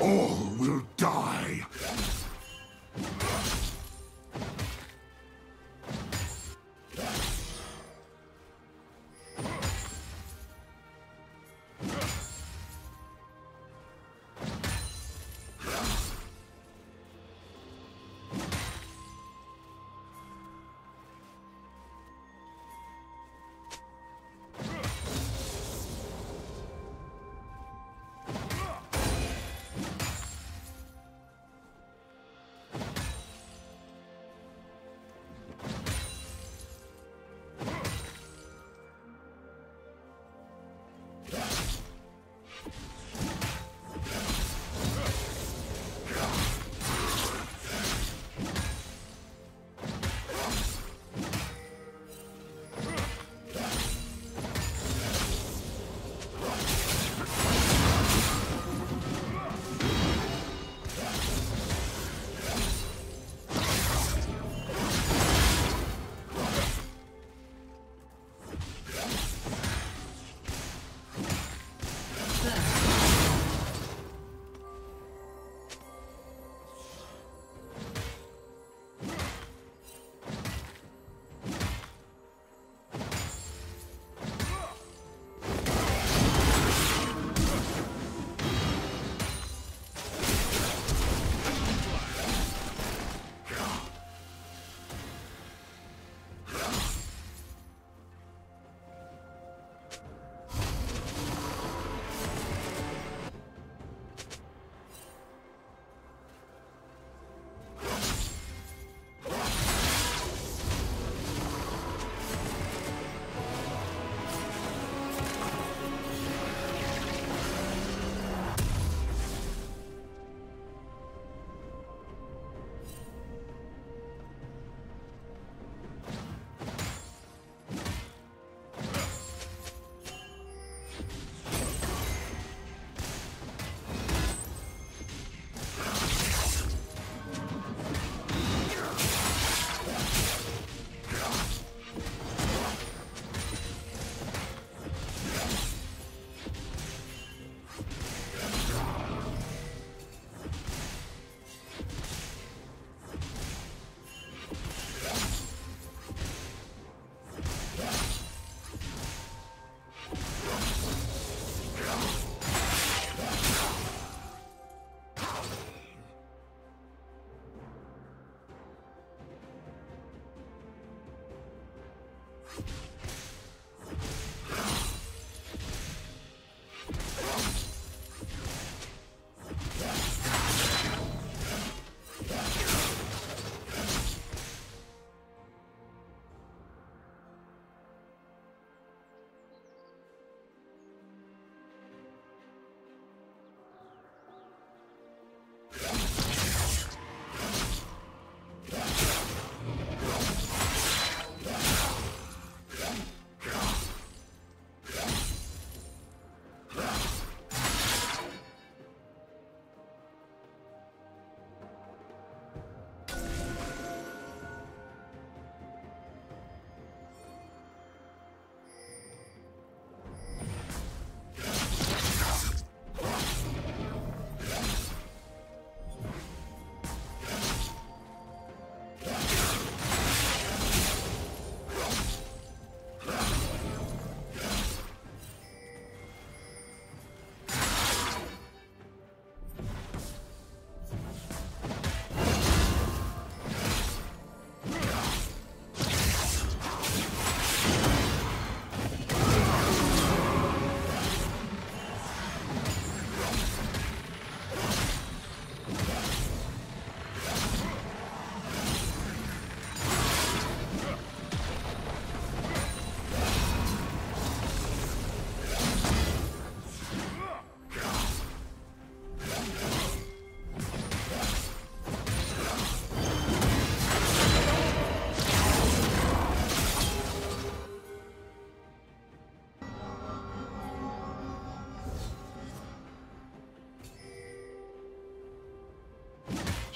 All will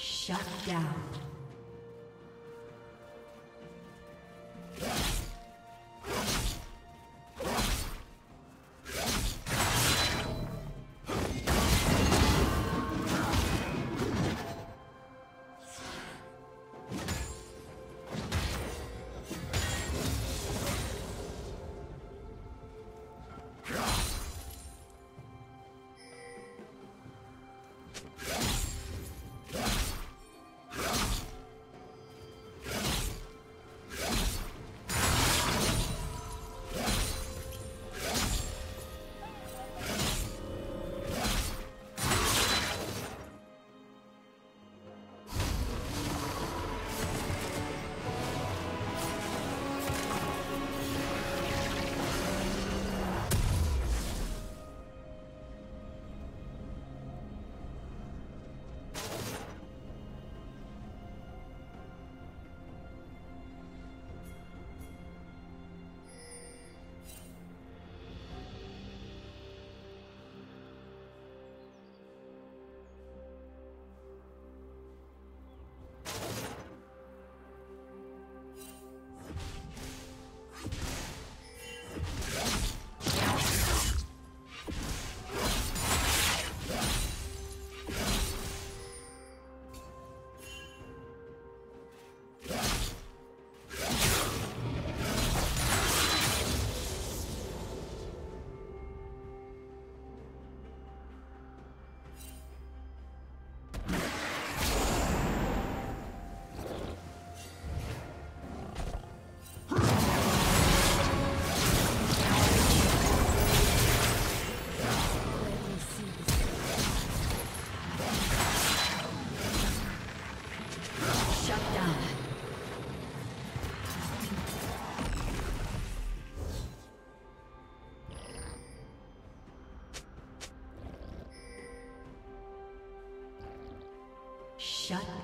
Shut down.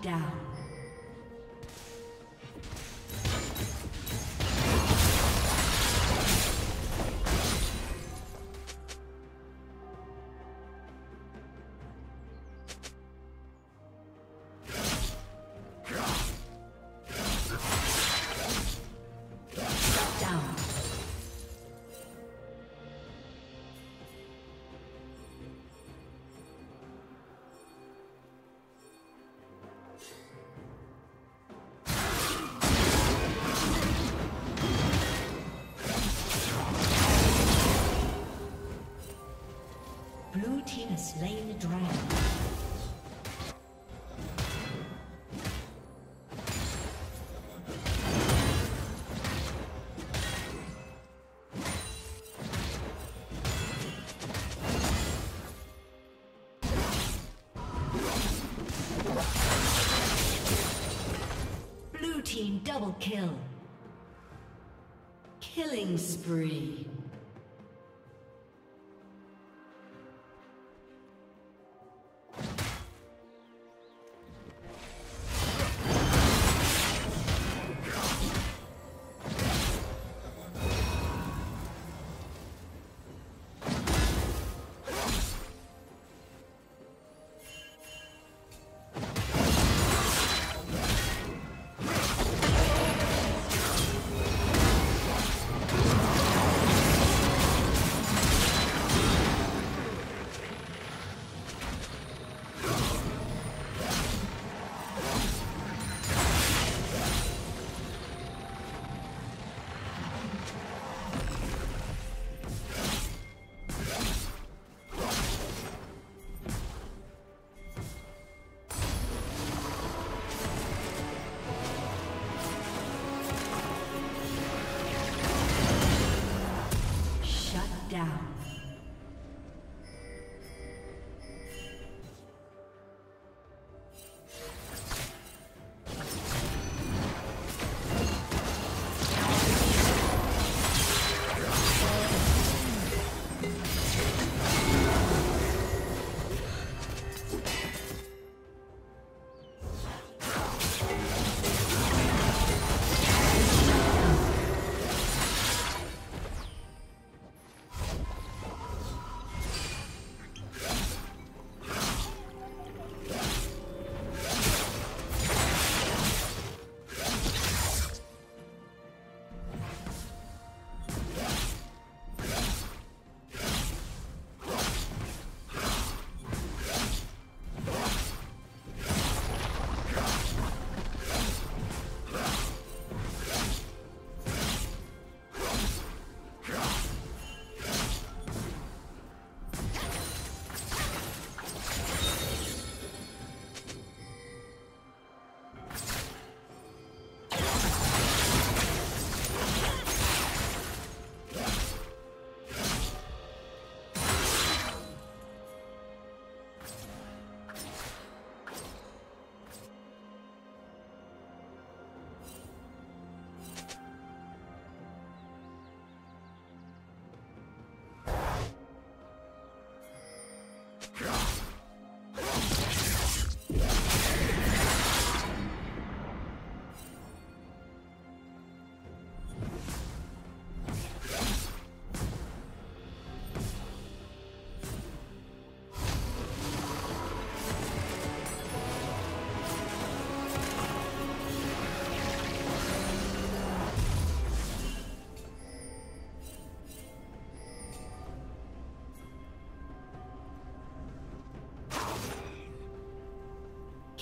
Down. Slain the dragon. Blue team double kill. Killing spree.